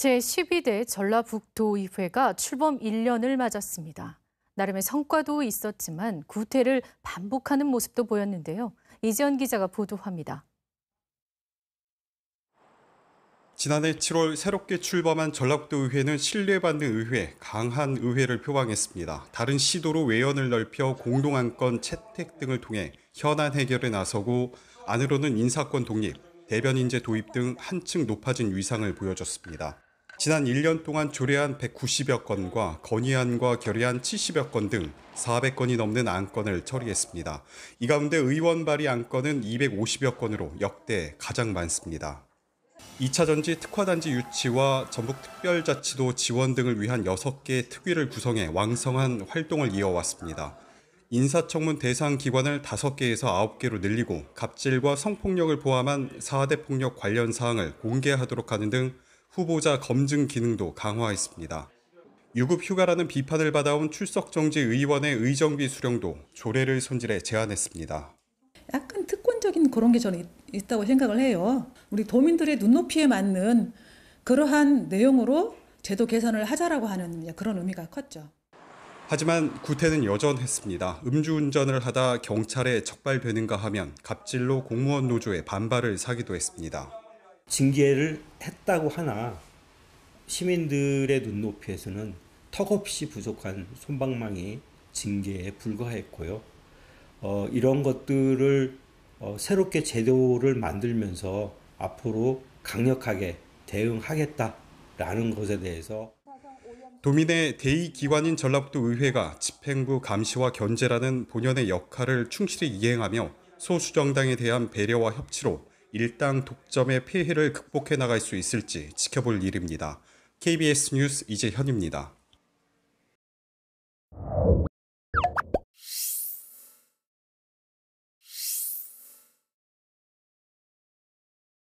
제12대 전라북도의회가 출범 1년을 맞았습니다. 나름의 성과도 있었지만 구태를 반복하는 모습도 보였는데요. 이지연 기자가 보도합니다. 지난해 7월 새롭게 출범한 전라북도 의회는 신뢰받는 의회, 강한 의회를 표방했습니다. 다른 시도로 외연을 넓혀 공동안건 채택 등을 통해 현안 해결에 나서고 안으로는 인사권 독립, 대변인제 도입 등 한층 높아진 위상을 보여줬습니다. 지난 1년 동안 조례안 190여 건과 건의안과 결의안 70여 건 등 400건이 넘는 안건을 처리했습니다. 이 가운데 의원 발의 안건은 250여 건으로 역대 가장 많습니다. 2차 전지 특화단지 유치와 전북 특별자치도 지원 등을 위한 6개 특위를 구성해 왕성한 활동을 이어왔습니다. 인사청문 대상 기관을 5개에서 9개로 늘리고 갑질과 성폭력을 포함한 4대 폭력 관련 사항을 공개하도록 하는 등 후보자 검증 기능도 강화했습니다. 유급 휴가라는 비판을 받아온 출석 정지 의원의 의정비 수령도 조례를 손질해 제안했습니다. 약간 특권적인 그런 게 저는 있다고 생각을 해요. 우리 도민들의 눈높이에 맞는 그러한 내용으로 제도 개선을 하자라고 하는 그런 의미가 컸죠. 하지만 구태는 여전했습니다. 음주운전을 하다 경찰에 적발되는가 하면 갑질로 공무원 노조에 반발을 사기도 했습니다. 징계를 했다고 하나 시민들의 눈높이에서는 턱없이 부족한 손방망이 징계에 불과했고요. 어, 이런 것들을 어, 새롭게 제도를 만들면서 앞으로 강력하게 대응하겠다라는 것에 대해서 도민의 대의 기관인 전라북도 의회가 집행부 감시와 견제라는 본연의 역할을 충실히 이행하며 소수정당에 대한 배려와 협치로 일당 독점의 폐해를 극복해 나갈 수 있을지 지켜볼 일입니다. KBS 뉴스 이재현입니다.